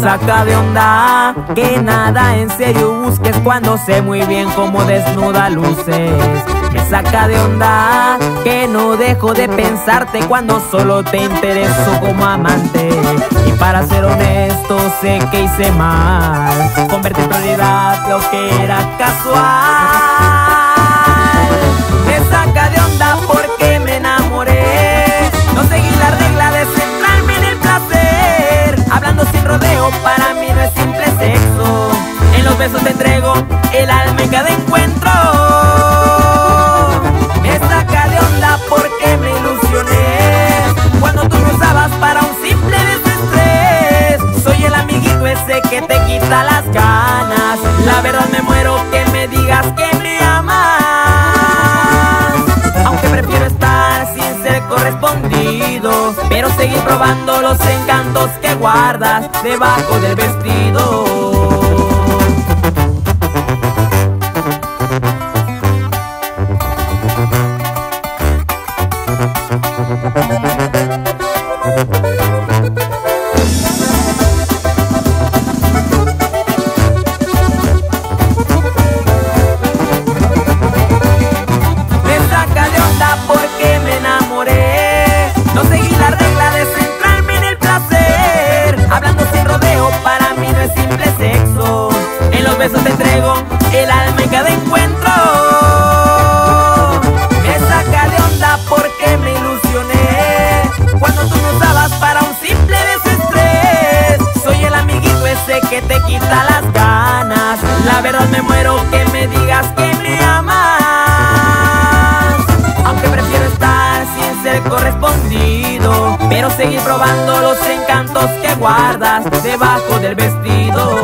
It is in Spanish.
saca de onda Que nada en serio busques cuando sé muy bien cómo desnuda luces. Me saca de onda que no dejo de pensarte cuando solo te intereso como amante. Y para ser honesto sé que hice mal Convertir en prioridad lo que era casual. Besos te entrego el alma en cada encuentro. Ese que te quita las ganas. La verdad me muero que me digas que me amas. Aunque prefiero estar sin ser correspondido, pero seguir probando los encantos que guardas debajo del vestido. Besos te entrego el alma en cada encuentro. Me saca de onda porque me ilusioné cuando tú me usabas para un simple desestrés. Soy el amiguito ese que te quita las ganas. La verdad me muero que me digas que me amas. Aunque prefiero estar sin ser correspondido, pero seguir probando los encantos que guardas debajo del vestido.